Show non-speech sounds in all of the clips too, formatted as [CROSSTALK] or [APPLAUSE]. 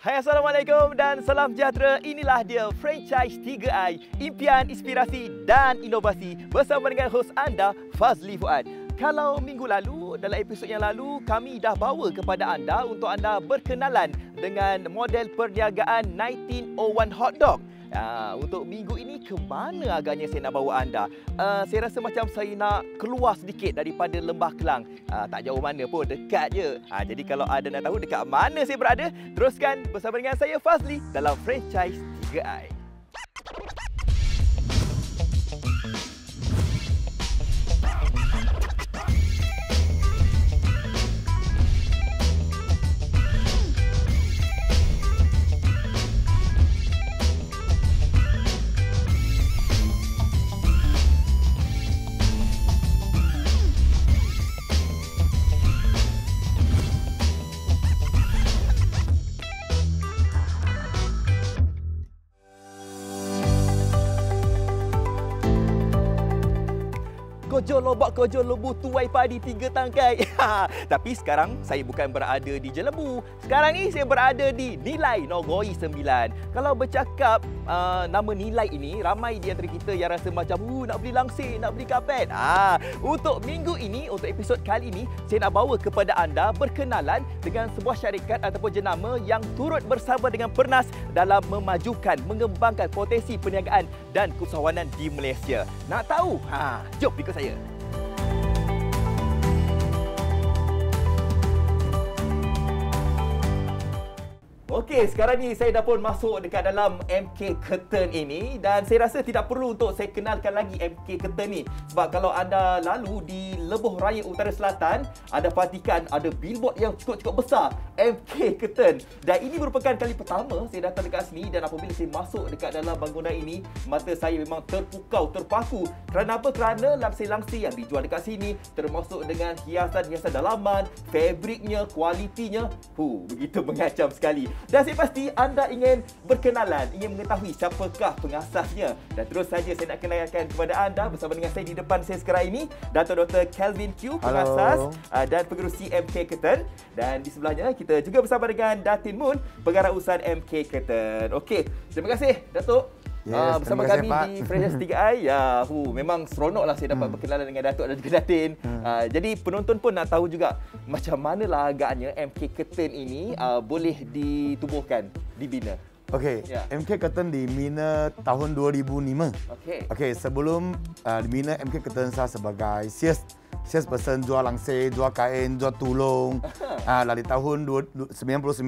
Hai Assalamualaikum dan salam sejahtera. Inilah dia franchise 3i, impian, inspirasi dan inovasi bersama dengan hos anda Fazli Fuad. Kalau minggu lalu, dalam episod yang lalu, kami dah bawa kepada anda untuk anda berkenalan dengan model perniagaan 1901 Hot Dog. Uh, untuk minggu ini ke mana agaknya saya nak bawa anda? Uh, saya rasa macam saya nak keluar sedikit daripada Lembah Kelang. Uh, tak jauh mana pun, dekat je. Uh, jadi kalau ada nak tahu dekat mana saya berada, teruskan bersama dengan saya Fazli dalam franchise 3i. Kojo lebu tuai padi tiga tangkai. [LAUGHS] Tapi sekarang saya bukan berada di Jelebu. Sekarang ni saya berada di Nilai Nogoi 9. Kalau bercakap uh, nama Nilai ini, ramai di antara kita yang rasa macam uh, nak beli langsir, nak beli kapet. Ah, untuk minggu ini, untuk episod kali ini, saya nak bawa kepada anda berkenalan dengan sebuah syarikat ataupun jenama yang turut bersama dengan Pernas dalam memajukan, mengembangkan potensi perniagaan dan keusahawanan di Malaysia. Nak tahu? Ha, jom ikut saya Okey, sekarang ni saya dah pun masuk dekat dalam MK Curtain ini dan saya rasa tidak perlu untuk saya kenalkan lagi MK Curtain ni sebab kalau anda lalu di Lebuh Raya Utara Selatan ada patikan ada billboard yang cukup-cukup besar MK Curtain dan ini merupakan kali pertama saya datang dekat sini dan apabila saya masuk dekat dalam bangunan ini mata saya memang terpukau, terpaku kerana apa? Kerana langsir-langsir yang dijual dekat sini termasuk dengan hiasan-hiasan dalaman, fabriknya, kualitinya, hu, begitu [LAUGHS] mengacam sekali. Dan saya pasti anda ingin berkenalan, ingin mengetahui siapakah pengasasnya. Dan terus saja saya nak kenalkan kepada anda bersama dengan saya di depan saya sekarang ini, Dato' Dr. Kelvin Q, pengasas uh, dan pengerusi MK Curtain. Dan di sebelahnya kita juga bersama dengan Datin Moon, pengarah usaha MK Curtain. Okey, terima kasih Dato'. Yes, uh, bersama kami kasih, di Franchise 3i ya hu memang seronok lah saya dapat hmm. berkenalan dengan Datuk dan juga Datin. Hmm. Uh, jadi penonton pun nak tahu juga macam manalah agaknya MK Curtain ini uh, boleh ditubuhkan, dibina. Okey, yeah. MK Curtain dibina tahun 2005. Okey. Okey, sebelum uh, dibina MK Curtain saya sebagai sales sales person jual langsir, jual kain, jual tulung. [LAUGHS] Ah, uh, dari tahun 99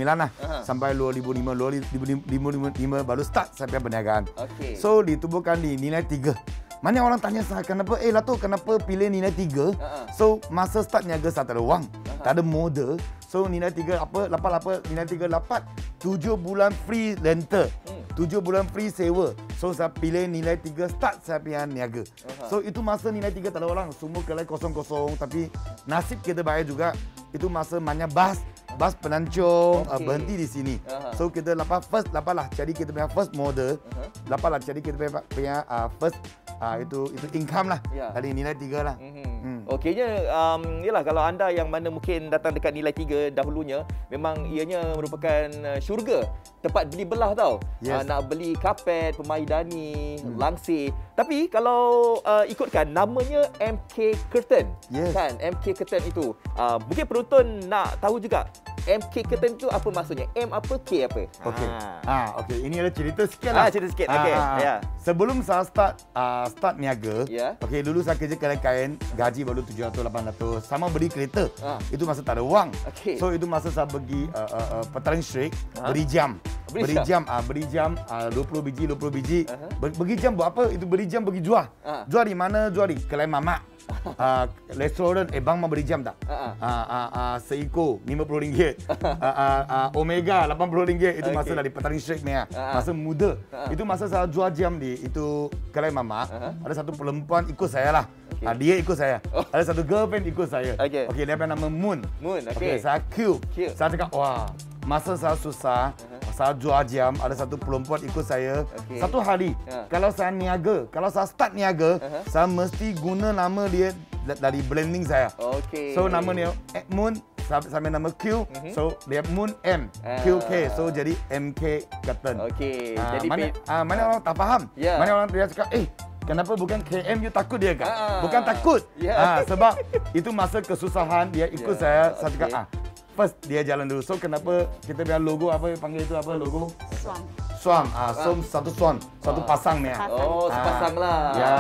lah uh-huh. sampai 2005, 2005, 2005 baru start sampai perniagaan. Okay. So ditubuhkan di nilai 3. Mana orang tanya saya kenapa eh lah tu kenapa pilih nilai 3? Uh-huh. So masa start niaga saya tak ada wang, uh-huh. tak ada modal. So nilai 3 apa? Lapat apa? Nilai 3 lapat 7 bulan free rental. Hmm. Tujuh bulan free sewa. So saya pilih nilai tiga start saya pilih niaga. Uh-huh. So itu masa nilai tiga tak ada orang. Semua kelai kosong-kosong. Tapi nasib kita baik juga. Itu masa banyak bas. Bas penancung okay. uh, berhenti di sini. Uh-huh. So kita lepas first, lepas lah. Jadi kita punya first model. Uh-huh. Lepas lah. Jadi kita punya, punya uh, first uh, itu itu income lah. Yeah. Dari nilai tiga lah. Uh-huh. Okeynya um yalah kalau anda yang mana mungkin datang dekat nilai 3 dahulunya memang ianya merupakan uh, syurga tempat beli belah tau. Yes. Uh, nak beli kapet, pemaidani, hmm. langsir. Tapi kalau uh, ikutkan namanya MK Curtain. Yes. Kan MK Curtain itu. Uh, mungkin penonton nak tahu juga MK Curtain itu apa maksudnya? M apa K apa? Okey. Ah, ha, okey. Ini ada cerita sikit lah. Ah, cerita sikit. Okey. Ha, ya. Sebelum saya start uh, start niaga, yeah. okey dulu saya kerja kedai kain, gaji baru 700 800. Sama beli kereta. Ha. Itu masa tak ada wang. Okay. So itu masa saya pergi uh, uh, uh, petaling street, ha? beri jam. Beri, beri jam, ah uh, beri jam uh, 20 biji 20 biji. Uh-huh. Beri jam buat apa? Itu beri jam pergi jual. Uh. Jual di mana? Jual di kedai mamak uh, restoran eh bang mau beri jam tak? Uh-uh. Uh, uh, uh, seiko RM50. uh, uh, uh, Omega RM80 itu okay. masa dari petani Sheikh ni. Uh-huh. Masa muda. Uh-huh. Itu masa saya jual jam di itu kedai mama. Uh-huh. Ada satu perempuan ikut saya lah. Okay. Uh, dia ikut saya. Oh. Ada satu girlfriend ikut saya. Okay. Okay, dia nama Moon. Moon, okay. okay saya Q. Q. Saya cakap, wah, masa saya susah, uh-huh saya jual jam ada satu perempuan ikut saya okay. satu hari yeah. kalau saya niaga kalau saya start niaga uh-huh. saya mesti guna nama dia dari branding saya okay. so nama dia Edmund sampai nama Q. Mm-hmm. So dia Moon M, uh. QK. So jadi MK Curtain. Okey. Uh, jadi mana, uh, mana orang tak faham? Yeah. Mana orang dia cakap, eh Kenapa bukan KM you takut dia kan? Uh, bukan takut. Yeah. Ha, sebab [LAUGHS] itu masa kesusahan dia ikut yeah. saya. Saya cakap, ah, first dia jalan dulu. So kenapa kita punya logo apa panggil itu apa logo? Swan swan. Ah, so satu swan, satu ah. pasang ni. Ah. Oh, sepasang lah. Ya,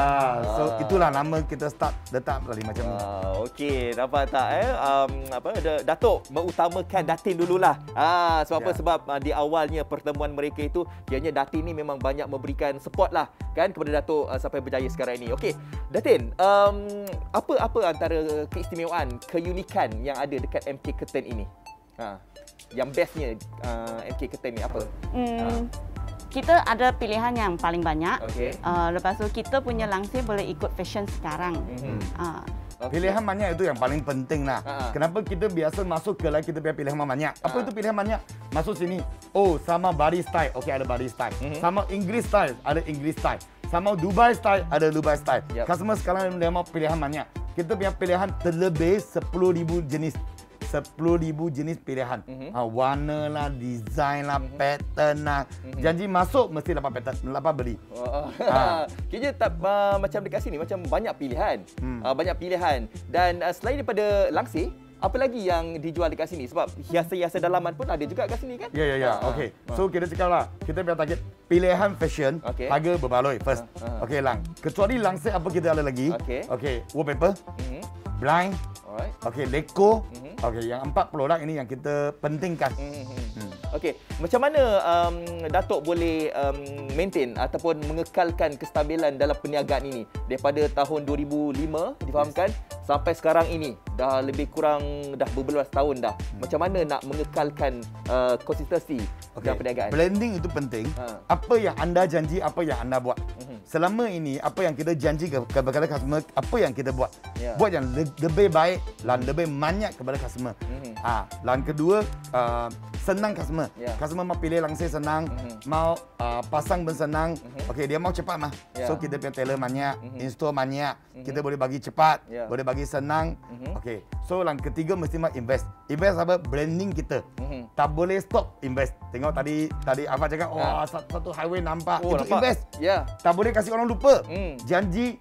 so ah. itulah nama kita start letak tadi macam ni. Ah, okey, dapat tak eh? Um, apa Datuk mengutamakan Datin dululah. Ah, sebab ya. apa? Sebab uh, di awalnya pertemuan mereka itu, kianya Datin ni memang banyak memberikan support lah kan kepada Datuk uh, sampai berjaya sekarang ini. Okey, Datin, um, apa-apa antara keistimewaan, keunikan yang ada dekat MK Curtain ini? Ha yang bestnya uh, MK Curtain ni apa? Hmm, ha kita ada pilihan yang paling banyak. Okay. Uh, lepas tu kita punya langsir boleh ikut fashion sekarang. Mm-hmm. Uh. Okay. Pilihan banyak itu yang paling penting lah. Uh-huh. Kenapa kita biasa masuk ke lagi kita punya pilihan banyak? Apa uh-huh. itu pilihan banyak? Masuk sini. Oh, sama body style. Okay, ada body style. Mm-hmm. Sama English style. Ada English style. Sama Dubai style. Ada Dubai style. Yep. Customer sekarang dia mau pilihan banyak. Kita punya pilihan terlebih 10,000 jenis 10,000 jenis pilihan. Mm-hmm. Ha, warna lah, design lah, mm-hmm. pattern lah. Mm-hmm. Janji masuk mesti dapat pattern, dapat beli. Oh, ha. [LAUGHS] Kira tak uh, macam dekat sini, macam banyak pilihan. Hmm. Uh, banyak pilihan. Dan uh, selain daripada langsir, apa lagi yang dijual dekat sini? Sebab hiasan-hiasan dalaman pun ada juga kat sini kan? Ya, ya, ya. Uh, Okey. Uh. So, kita cakap lah. Kita punya target pilihan fashion. Okay. Harga berbaloi first. Uh, uh. Okey, Lang. Kecuali langsir apa kita ada lagi? Okey. Okey. Wallpaper. Mm-hmm. Blind. Alright. Okey, Leko. Mm-hmm. Okey, yang empat produk ini yang kita pentingkan. Hmm. hmm. Okey, macam mana um, Datuk boleh um, maintain ataupun mengekalkan kestabilan dalam perniagaan ini daripada tahun 2005 difahamkan yes. sampai sekarang ini dah lebih kurang dah berbelas tahun dah. Hmm. Macam mana nak mengekalkan uh, konsistensi okay. dalam perniagaan? Blending itu penting. Ha. Apa yang anda janji, apa yang anda buat. Hmm. Selama ini apa yang kita janji kepada customer, apa yang kita buat. Yeah. Buat yang lebih baik dan lebih banyak kepada customer. Mm-hmm. Ah, dan kedua uh, senang customer. Yeah. Customer mau pilih langsir senang, mm-hmm. mau uh, pasang pun senang. Mm-hmm. Okey, dia mau cepat mah. Yeah. So kita punya tailor banyak, mm-hmm. install banyak. Mm-hmm. Kita boleh bagi cepat, yeah. boleh bagi senang. Mm-hmm. Okey. So yang ketiga mesti mau invest. Invest apa? Branding kita. Mm-hmm. Tak boleh stop invest. Tengok tadi tadi apa cakap, yeah. oh satu highway nampak. Oh, Itu nampak. invest. Yeah. Tak boleh kasih orang lupa. Mm. Janji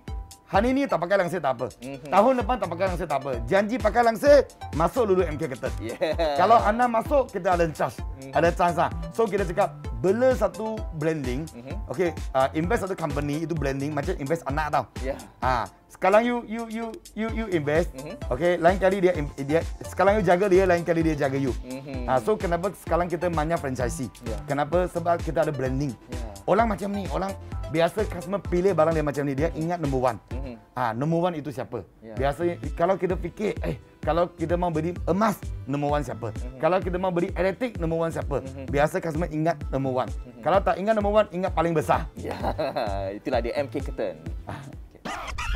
Hari ini tak pakai langsir tak apa. Mm-hmm. Tahun depan tak pakai langsir tak apa. Janji pakai langsir, masuk dulu MK Ketat. Yeah. Kalau anda masuk, kita ada chance. Mm-hmm. Ada chance lah. So kita cakap, bela satu branding. Mm-hmm. Okay, uh, invest satu company, itu branding. Macam invest anak tau. Yeah. Ha. Sekarang you you you you you invest, mm-hmm. okay. Lain kali dia dia sekarang you jaga dia, lain kali dia jaga you. Mm-hmm. Ha. So kenapa sekarang kita banyak franchise? Yeah. Kenapa? Sebab kita ada branding. Yeah. Orang macam ni, orang biasa customer pilih barang dia macam ni, dia ingat number one. Mm-hmm. Ah, number one itu siapa? Yeah. Biasanya kalau kita fikir, eh, kalau kita mau beli emas, number one siapa? Mm-hmm. Kalau kita mau beli elektrik, number one siapa? Mm-hmm. Biasa customer ingat number one. Mm-hmm. Kalau tak ingat number one, ingat paling besar. Ya, [LAUGHS] yeah. itulah dia MK Curtain. Ah. saya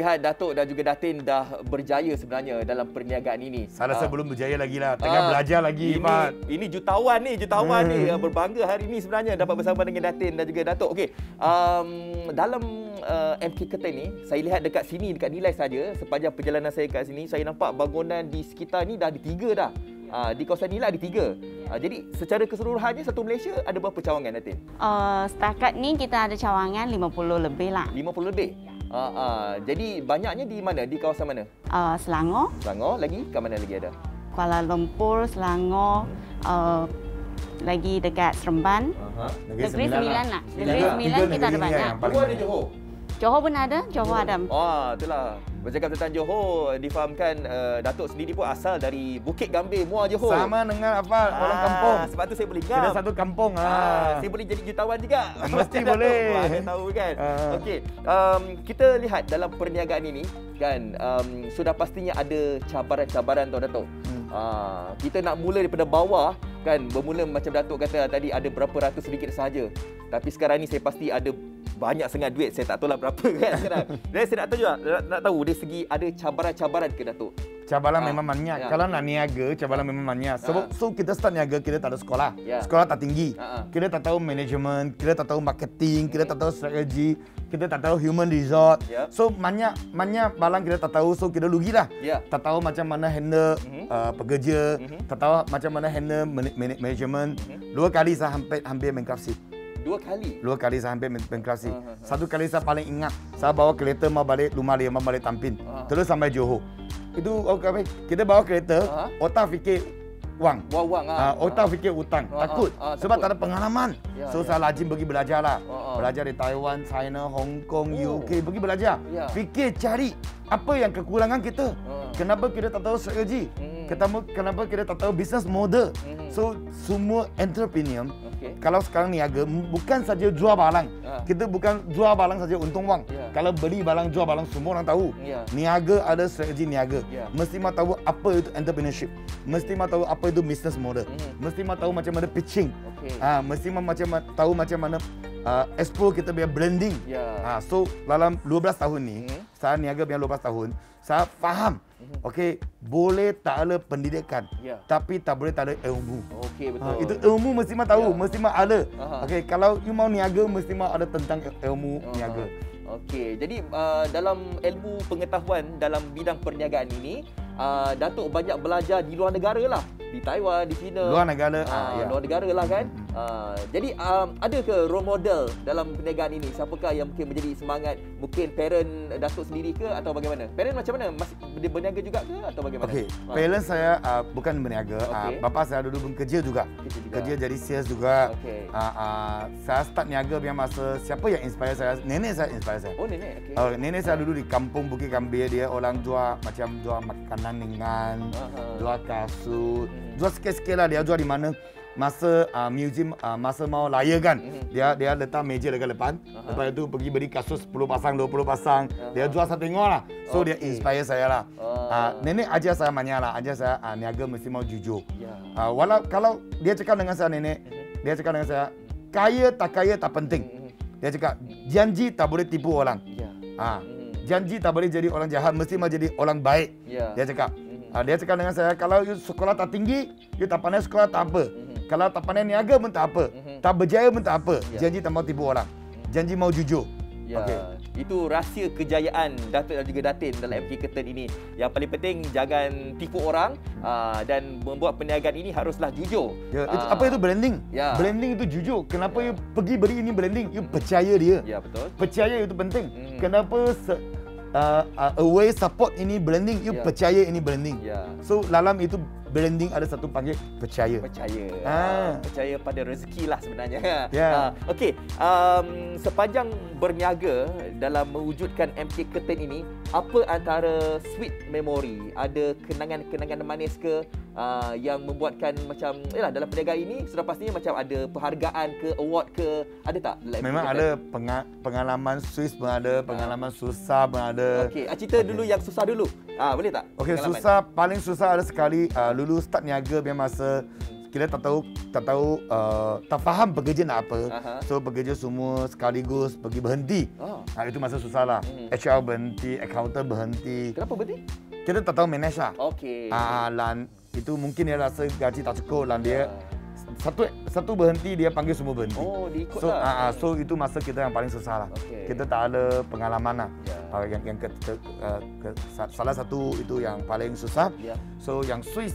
lihat Datuk dan juga Datin dah berjaya sebenarnya dalam perniagaan ini. Saya rasa uh, belum berjaya lagi lah. Tengah uh, belajar lagi, ini, Pak. Ini jutawan ni, jutawan hmm. ni. Berbangga hari ini sebenarnya dapat bersama dengan Datin dan juga Datuk. Okey, um, dalam uh, MK Ketain ni, saya lihat dekat sini, dekat nilai saja, sepanjang perjalanan saya kat sini, saya nampak bangunan di sekitar ni dah ada tiga dah. Uh, di kawasan nilai ada tiga. Uh, jadi secara keseluruhannya satu Malaysia ada berapa cawangan Datin? Uh, setakat ni kita ada cawangan 50 lebih lah. 50 lebih? Ya. Uh, uh, jadi banyaknya di mana? Di kawasan mana? Uh, Selangor. Selangor lagi? Ke mana lagi ada? Kuala Lumpur, Selangor, uh, lagi dekat Seremban. Uh-huh. Negeri Sembilan lah. Negeri Sembilan kita ada banyak. Johor ada Johor? Johor pun ada, Johor ada. Oh, itulah. Bercakap tentang Johor, difahamkan uh, Datuk sendiri pun asal dari Bukit Gambir, Muar Johor. Sama dengan apa ah, orang kampung. Sebab tu saya boleh gam. Kita satu kampung. Ah. ah. Saya boleh jadi jutawan juga. Mesti [LAUGHS] boleh. Saya tahu kan. Ah. Okey, um, kita lihat dalam perniagaan ini kan um, sudah pastinya ada cabaran-cabaran tau Datuk. Hmm. Ah, kita nak mula daripada bawah kan bermula macam Datuk kata tadi ada berapa ratus ringgit sahaja. Tapi sekarang ni saya pasti ada banyak sangat duit. Saya tak tahu lah berapa [LAUGHS] kan sekarang. Dan saya nak tahu juga, nak, nak tahu dari segi ada cabaran-cabaran ke Datuk? Cabaran ha. memang banyak. Ya. Kalau nak niaga, cabaran ha. memang banyak. Sebab ha. so kita start niaga, kita tak ada sekolah. Ya. Sekolah tak tinggi. Ha. Kita tak tahu management, kita tak tahu marketing, kita tak tahu strategi, kita tak tahu human resort. Ya. So banyak banyak barang kita tak tahu, so kita rugi lah. Ya. Tak tahu macam mana handle uh-huh. uh, pekerja, uh-huh. tak tahu macam mana handle management. Uh-huh. Dua kali saya hampir hampir bankruptcy. Dua kali? Dua kali saya hampir bankruptcy. Uh-huh. Satu kali saya paling ingat, saya bawa kereta mau balik rumah dia, mau balik Tampin. Uh-huh. Terus sampai Johor itu okay, kita bawa kereta, uh-huh. otak fikir wang. Wang wang ah. Uh, otak fikir utang. Uh-huh. Takut. Uh, sebab takut. tak ada pengalaman. Ya, so ya. saya lajim pergi belajar lah. Uh-huh. Belajar di Taiwan, China, Hong Kong, oh. UK, pergi belajar. Ya. Fikir cari apa yang kekurangan kita. Uh-huh. Kenapa kita tak tahu strategi? Uh-huh. Kenapa kenapa kita tak tahu business model? Uh-huh. So semua entrepreneur Okay. Kalau sekarang niaga bukan saja jual barang. Uh. Kita bukan jual barang saja untung wang. Yeah. Kalau beli barang jual barang semua orang tahu. Yeah. Niaga ada strategi niaga. Yeah. Mesti mau tahu apa itu entrepreneurship. Mesti mau tahu apa itu business model. Mm. Mesti mau tahu macam mana pitching. Okay. Ah, mesti mau macam tahu macam mana uh, expo kita biar branding. Yeah. Ah, so dalam 12 tahun ni, mm. saya niaga biar 12 tahun, saya faham Mhm. Okey, boleh tak ada pendidikan, ya. tapi tak boleh tak ada ilmu. Okey, betul. Ha, itu ilmu mesti mah tahu, ya. mesti mah ada. Okey, kalau you mau niaga mesti mah ada tentang ilmu Aha. niaga. Okey, jadi uh, dalam ilmu pengetahuan dalam bidang perniagaan ini, uh, Datuk banyak belajar di luar negara lah di Taiwan, di China. Luar negara. Uh, ya. Luar negara lah kan. Uh, jadi um, ada ke role model dalam perniagaan ini? Siapakah yang mungkin menjadi semangat? Mungkin parent Datuk sendiri ke atau bagaimana? Parent macam mana? Masih dia berniaga juga ke atau bagaimana? Okey. Uh. Parent saya uh, bukan berniaga. Okay. Uh, bapa saya dulu bekerja juga. Kerja, juga. kerja jadi sales juga. Okay. Uh, uh, saya start niaga biar masa siapa yang inspire saya? Nenek saya inspire saya. Oh, nenek. Okay. Uh, nenek saya dulu di kampung Bukit Kambir dia orang jual macam jual makanan ringan, uh-huh. jual kasut. Hmm jual sikit-sikit lah dia jual di mana masa uh, museum uh, masa mau layar kan mm-hmm. dia dia letak meja dekat depan uh-huh. lepas itu pergi beli kasus 10 pasang 20 pasang uh-huh. dia jual satu tengok lah so okay. dia inspire saya lah uh. Uh, nenek ajar saya banyak lah ajar saya uh, niaga mesti mau jujur yeah. uh, walau kalau dia cakap dengan saya nenek mm-hmm. dia cakap dengan saya kaya tak kaya tak penting mm-hmm. dia cakap janji tak boleh tipu orang yeah. uh, mm-hmm. janji tak boleh jadi orang jahat mesti mau jadi orang baik yeah. dia cakap Ha, dia cakap dengan saya, kalau you sekolah tak tinggi, you tak pandai sekolah tak apa. Kalau tak pandai niaga pun tak apa. Mm-hmm. Tak berjaya pun tak apa. Yeah. Janji tak mau tipu orang. Janji mau jujur. Ya, okay. Itu rahsia kejayaan Datuk dan juga Datin dalam MK Curtain ini. Yang paling penting, jangan tipu orang uh, dan membuat perniagaan ini haruslah jujur. Ya, itu, uh, apa itu branding? Ya. Branding itu jujur. Kenapa ya. you pergi beli ini branding? You percaya dia. Ya, betul. Percaya itu penting. Hmm. Kenapa... Se- uh, uh, away support ini branding you yeah. percaya ini branding yeah. so dalam itu branding ada satu panggil percaya. Percaya. Ah. uh, percaya pada rezeki lah sebenarnya. Yeah. uh, okey um, sepanjang berniaga dalam mewujudkan MK Curtain ini apa antara sweet memory? Ada kenangan-kenangan manis ke uh, yang membuatkan macam yalah dalam perniagaan ini sudah pastinya macam ada penghargaan ke award ke ada tak? Memang ada pengalaman Swiss pun ada pengalaman uh. susah pun ada. Okey uh, cerita okay. dulu yang susah dulu. Ah uh, boleh tak? Okey susah paling susah ada sekali uh, dulu start niaga biar masa kita tak tahu tak tahu uh, tak faham pekerja nak apa uh-huh. so pekerja semua sekaligus pergi berhenti oh. uh, itu masa susah lah uh-huh. HR berhenti accountant berhenti kenapa berhenti kita tak tahu manage lah okey uh, itu mungkin dia rasa gaji tak cukup dan dia satu satu berhenti dia panggil semua berhenti. Oh, diikut so, lah. Uh, so itu masa kita yang paling susah lah. Okay. Kita tak ada pengalaman lah. Yeah. Uh, yang yang ke, ke, uh, ke, salah satu itu yang paling susah. Yeah. So yang Swiss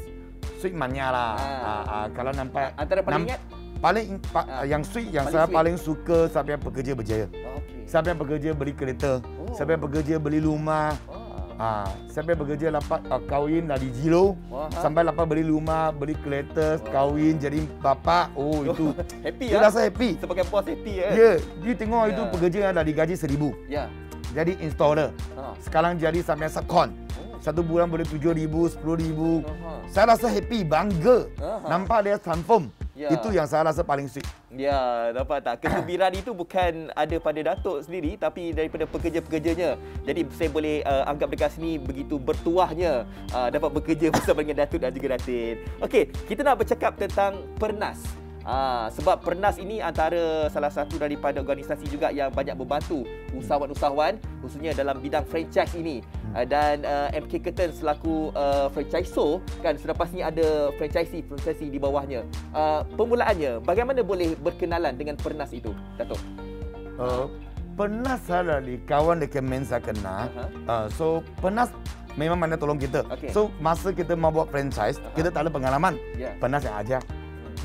Swiss mania lah. Ah. Uh, uh, kalau nampak antara paling ingat paling pa, uh, yang Swiss yang paling saya sweet. paling suka siapa yang pekerja berjaya. Okay. Siapa yang pekerja beli kereta. Oh. Siapa yang pekerja beli rumah. Oh. Ha, sampai bekerja dapat uh, kahwin dari Wah, ha? sampai dapat beli rumah, beli kereta, Wah. kahwin jadi bapa. Oh [LAUGHS] itu happy ya. rasa happy. Sebagai bos happy ya. Ya, yeah. dia tengok yeah. itu pekerja yang dah digaji seribu. Ya. Yeah. Jadi installer. Ha. Sekarang jadi sampai subcon. Oh. Satu bulan boleh tujuh ribu, sepuluh ribu. Saya rasa happy, bangga. Ha. Nampak dia transform. Ya. Itu yang saya rasa paling sweet. Ya, dapat tak? Kegembiraan itu bukan ada pada Datuk sendiri tapi daripada pekerja-pekerjanya. Jadi saya boleh uh, anggap dekat sini begitu bertuahnya uh, dapat bekerja [LAUGHS] bersama dengan Datuk dan juga Datin. Okey, kita nak bercakap tentang Pernas. Ha, sebab Pernas ini antara salah satu daripada organisasi juga yang banyak membantu usahawan-usahawan khususnya dalam bidang franchise ini. Hmm. Dan uh, MK Curtain selaku uh, franchisor kan selepas ni ada franchisee franchisee di bawahnya. Uh, permulaannya bagaimana boleh berkenalan dengan Pernas itu, Datuk? Uh, Pernas ada di kawan dekat Mensa kena. Uh-huh. Uh, so Pernas memang mana tolong kita. Okay. So masa kita mau buat franchise, uh-huh. kita tak ada pengalaman. Yeah. Pernas yang ajar.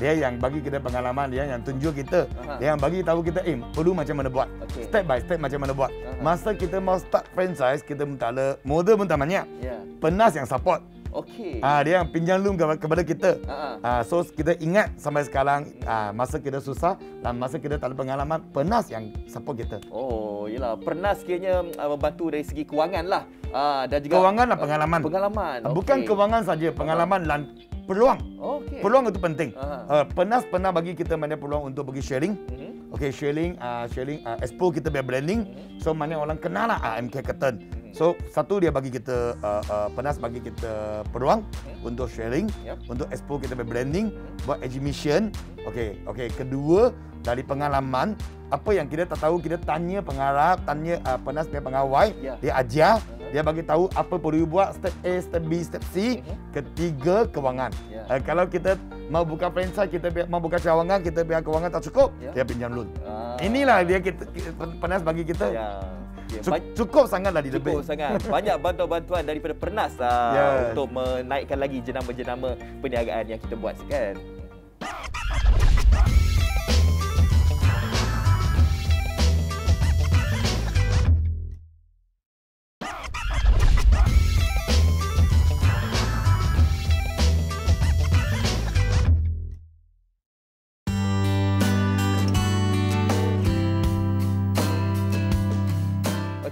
Dia yang bagi kita pengalaman, dia yang tunjuk kita. Uh-huh. Dia yang bagi tahu kita, eh, perlu macam mana buat. Okay. Step by step macam mana buat. Uh-huh. Masa kita mau start franchise, kita minta ada modal pun tak banyak. Yeah. Penas yang support. Okey. Ah dia yang pinjam loan kepada kita. Uh-huh. Ah so kita ingat sampai sekarang ah masa kita susah dan masa kita tak ada pengalaman Pernas yang support kita. Oh, yalah Pernas kiranya uh, membantu dari segi kewangan lah. Ah dan juga kewangan dan pengalaman. Uh, pengalaman. Okay. Bukan kewangan saja, pengalaman uh-huh. dan peluang. Okay. Peluang itu penting. Uh-huh. Uh, Pernas pernah bagi kita mana peluang untuk pergi sharing. Uh-huh. Okey, sharing uh, sharing uh, expo kita biar branding. Uh-huh. So mana orang kenal lah uh, MK Curtain. Uh-huh. So satu dia bagi kita uh, uh, Pernas bagi kita peluang uh-huh. untuk sharing, yep. untuk expo kita biar branding, uh-huh. buat exhibition. Okey, okey. Kedua dari pengalaman apa yang kita tak tahu kita tanya pengarah, tanya uh, Pernas punya pengawai, yeah. dia ajar. Uh-huh. Dia bagi tahu apa perlu buat step A, step B, step C. Uh-huh. Ketiga kewangan. Yeah. Uh, kalau kita mau buka franchise, kita mau buka cawangan, kita biar kewangan tak cukup, yeah. dia pinjam loan. Uh. Inilah dia kita, kita Pernas bagi kita. Yeah. Yeah. Cukup sangatlah di lebih. Cukup sangat. Banyak [LAUGHS] bantuan-bantuan daripada Pernas yeah. untuk menaikkan lagi jenama-jenama perniagaan yang kita buat kan.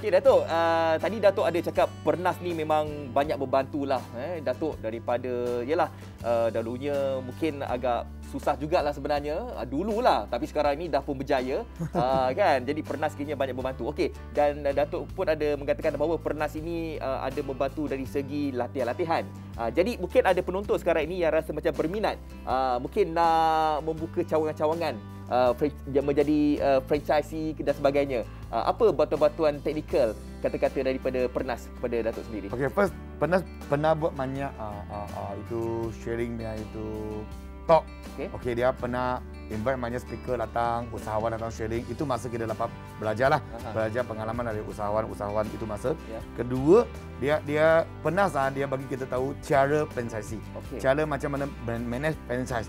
Okey Datuk, uh, tadi Datuk ada cakap Pernas ni memang banyak membantulah eh Datuk daripada yalah uh, dahulunya mungkin agak susah jugalah sebenarnya. Uh, dululah tapi sekarang ni dah pun berjaya. Uh, [LAUGHS] kan? Jadi Pernas kini banyak membantu. Okey dan uh, Datuk pun ada mengatakan bahawa Pernas ini uh, ada membantu dari segi latihan-latihan. Uh, jadi mungkin ada penonton sekarang ini yang rasa macam berminat. Uh, mungkin nak membuka cawangan-cawangan uh, menjadi uh, franchisee dan sebagainya. Uh, apa bantuan-bantuan teknikal kata-kata daripada Pernas kepada Datuk sendiri? Okay, first Pernas pernah buat banyak uh, uh, uh, itu sharing dia itu talk. Okay. okay, dia pernah invite banyak speaker datang, usahawan datang sharing. Itu masa kita dapat belajar lah. Aha. Belajar pengalaman dari usahawan-usahawan itu masa. Yeah. Kedua, dia dia pernah sah, dia bagi kita tahu cara franchisee. Okay. Cara macam mana manage franchise.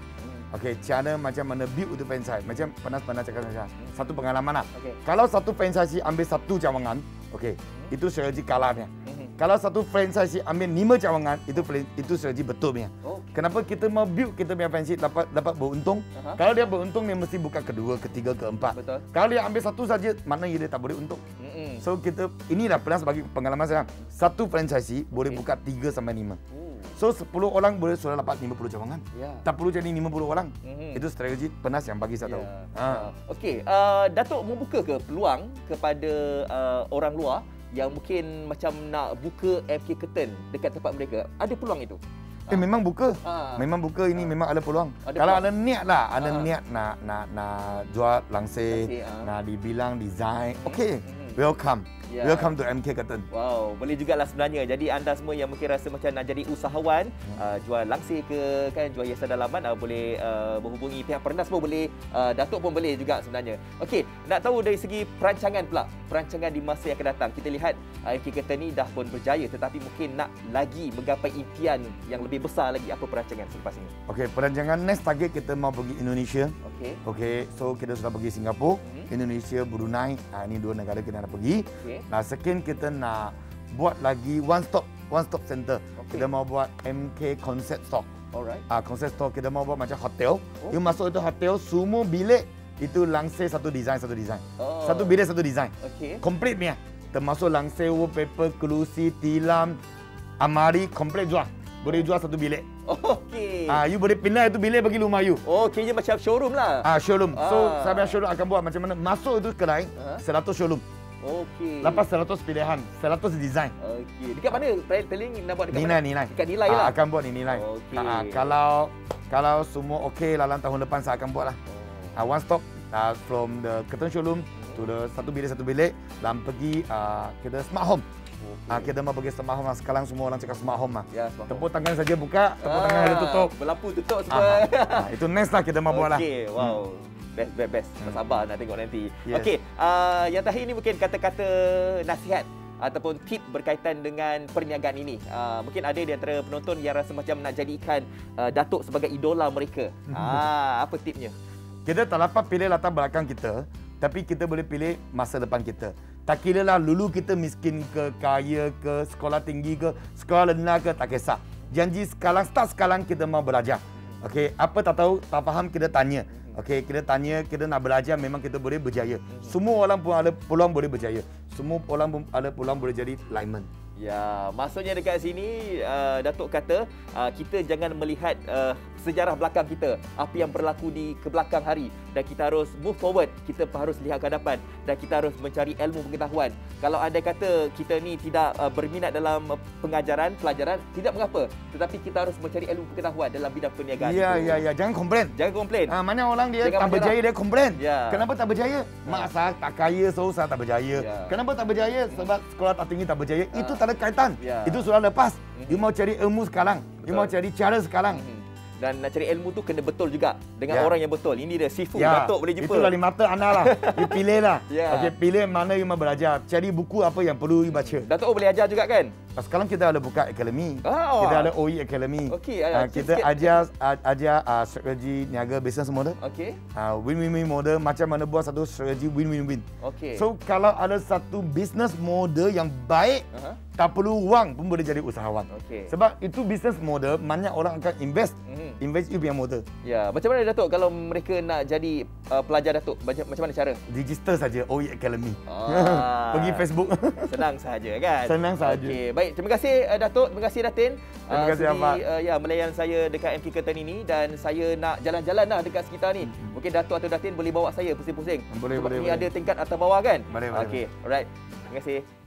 Okey, cara macam mana build untuk franchise. Macam pernah-pernah cakap saya. Satu pengalaman lah. Okay. Kalau satu franchise ambil satu cawangan, okey, hmm. itu strategi kalahnya. Hmm. Kalau satu franchise ambil lima cawangan, itu itu strategi betul punya. Oh. Kenapa kita mau build kita punya franchise dapat dapat beruntung? Uh-huh. Kalau dia beruntung, dia mesti buka kedua, ketiga, keempat. Betul. Kalau dia ambil satu saja, mana dia tak boleh untung? Hmm. So kita inilah pernah bagi pengalaman saya. Satu franchise boleh okay. buka tiga sampai lima. Hmm. So 10 orang boleh sudah dapat 50 cawangan. Yeah. Tak perlu jadi 50 orang. Mm-hmm. Itu strategi penas yang bagi saya tahu. Yeah. Ha. Okey, uh, Datuk membuka ke peluang kepada uh, orang luar yang mungkin macam nak buka MK Curtain dekat tempat mereka. Ada peluang itu? Eh ha. memang buka. Ha. Memang buka ini ha. memang ada peluang. Ada Kalau peluang. ada niat lah, ada ha. niat nak nak nak jual langsir, langsir ha. nak dibilang design. Okey. Mm-hmm. Welcome. Yeah. Welcome to MK Curtain. Wow, boleh jugalah sebenarnya. Jadi anda semua yang mungkin rasa macam nak jadi usahawan, hmm. uh, jual langsir ke, kan, jual hiasan dalaman, uh, boleh uh, menghubungi pihak Pernas pun boleh, uh, Datuk pun boleh juga sebenarnya. Okey, nak tahu dari segi perancangan pula, perancangan di masa yang akan datang. Kita lihat uh, MK Curtain ni dah pun berjaya tetapi mungkin nak lagi menggapai impian yang lebih besar lagi apa perancangan selepas ini. Okey, perancangan next target kita mau pergi Indonesia. Okey. Okey, so kita sudah pergi Singapura, hmm. Indonesia, Brunei. Uh, ini dua negara kita nak pergi. Okay. Nah, second kita nak buat lagi one stop one stop center. Okay. Kita mau buat MK Concept Store. Alright. Ah, uh, concept store kita mau buat macam hotel. Oh. You masuk itu hotel, semua bilik itu langsir satu design satu design. Oh. Satu bilik satu design. Okay. Complete punya. Termasuk langsir wallpaper, kerusi, tilam, amari, complete jual. Boleh jual satu bilik. Okey. Ah, you boleh pindah itu bilik bagi rumah you. Oh, kira macam showroom lah. Ah, showroom. Ah. So, saya showroom akan buat macam mana? Masuk itu kedai, uh-huh. 100 showroom. Okey. Lepas 100 pilihan, 100 design. Okey. Dekat mana paling nak buat dekat nilai, mana? Nilai, Dekat nilai lah. akan buat ni nilai. Okey. kalau Kalau semua okey dalam tahun depan saya akan buat lah. Oh. Uh, one stop uh, from the curtain showroom to the satu bilik satu bilik dan pergi uh, ke the smart home. Okay. Uh, kita mau pergi smart home lah. Sekarang semua orang cakap smart home lah. Ya, smart tepuk tangan saja buka, tepuk ah, tangan ada tutup. Berlapu tutup semua. Uh, uh, itu next lah kita mau buat lah. Okay, wow. Hmm. Best, best, best. Hmm. Sabar nak tengok nanti. Yes. Okey, uh, yang terakhir ini mungkin kata-kata nasihat ataupun tip berkaitan dengan perniagaan ini. Uh, mungkin ada di antara penonton yang rasa macam nak jadikan uh, Datuk sebagai idola mereka. [LAUGHS] Ah, apa tipnya? Kita tak dapat pilih latar belakang kita, tapi kita boleh pilih masa depan kita. Tak kira lah lulu kita miskin ke, kaya ke, sekolah tinggi ke, sekolah rendah ke, tak kisah. Janji sekarang, start sekarang kita mau belajar. Okey, apa tak tahu, tak faham kita tanya. Okey, kita tanya, kita nak belajar memang kita boleh berjaya. Semua orang pun ada peluang boleh berjaya. Semua orang pun ada peluang boleh jadi lineman. Ya, maksudnya dekat sini uh, Datuk kata uh, kita jangan melihat uh, sejarah belakang kita, apa yang berlaku di ke belakang hari dan kita harus move forward, kita harus lihat ke hadapan dan kita harus mencari ilmu pengetahuan. Kalau anda kata kita ni tidak uh, berminat dalam pengajaran, pelajaran, tidak mengapa, tetapi kita harus mencari ilmu pengetahuan dalam bidang perniagaan. Ya, ya, ya, jangan komplain. Jangan komplain. Uh, mana orang dia jangan tak berjaya dia komplain. Ya. Kenapa tak berjaya? Mak saya tak kaya, so saya tak berjaya. Ya. Kenapa tak berjaya? Sebab sekolah tak tinggi tak berjaya. Uh. Itu tak ada kaitan. Yeah. Itu sudah lepas. Mm-hmm. You mau cari ilmu sekarang. Betul. You mau cari cara sekarang. Mm-hmm. Dan nak cari ilmu tu kena betul juga dengan yeah. orang yang betul. Ini dia Sifu yeah. Datuk boleh jumpa. Itulah lima mata anda lah. [LAUGHS] you pilih lah. Yeah. Okay, pilih mana you mau belajar. Cari buku apa yang perlu you baca. Datuk boleh ajar juga kan? Sekarang kita ada buka akademi. Oh. Kita ada OE Academy. Okay, uh, kita sikit. ajar ajar uh, strategi niaga business model. Okay. Uh, win-win-win model macam mana buat satu strategi win-win-win. Okay. So kalau ada satu business model yang baik, uh-huh. tak perlu wang pun boleh jadi usahawan. Okay. Sebab itu business model banyak orang akan invest. Mm-hmm. Invest you punya model. Ya, macam mana Datuk kalau mereka nak jadi uh, pelajar Datuk? Macam, macam mana cara? Register saja OE Academy. Ah. [LAUGHS] Pergi Facebook. Senang saja kan? Senang saja. Okay. Baik, terima kasih uh, Datuk, terima kasih Datin. Terima kasih uh, Abang. Uh, ya, melayan saya dekat MK Curtain ini dan saya nak jalan-jalan lah dekat sekitar ni. Hmm. Mungkin Datuk atau Datin boleh bawa saya pusing-pusing. Boleh, Sebab boleh. Sebab ni ada tingkat atas bawah kan? Boleh, boleh. Okey, alright. Terima kasih.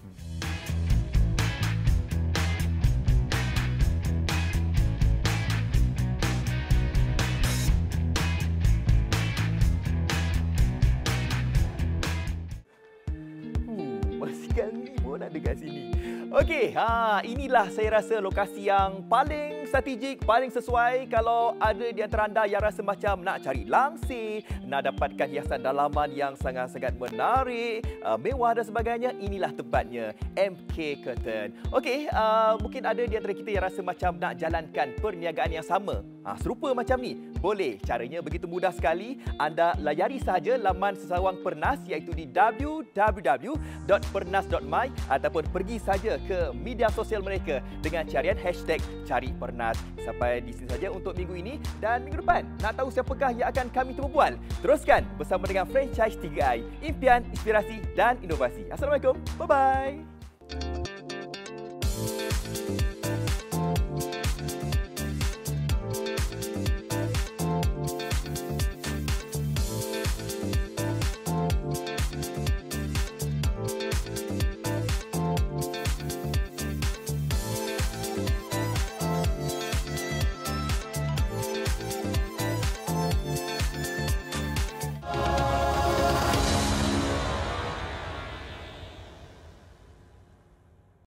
Okey, ha inilah saya rasa lokasi yang paling strategik, paling sesuai kalau ada di antara anda yang rasa macam nak cari langsir, nak dapatkan hiasan dalaman yang sangat-sangat menarik, uh, mewah dan sebagainya, inilah tempatnya MK Curtain. Okey, uh, mungkin ada di antara kita yang rasa macam nak jalankan perniagaan yang sama, ha, serupa macam ni. Boleh, caranya begitu mudah sekali. Anda layari sahaja laman Sesawang Pernas iaitu di www.pernas.my ataupun pergi saja ke media sosial mereka dengan carian hashtag Cari Pernas. Sampai di sini saja untuk minggu ini dan minggu depan. Nak tahu siapakah yang akan kami terbual? Teruskan bersama dengan franchise 3i. Impian, inspirasi dan inovasi. Assalamualaikum. Bye-bye.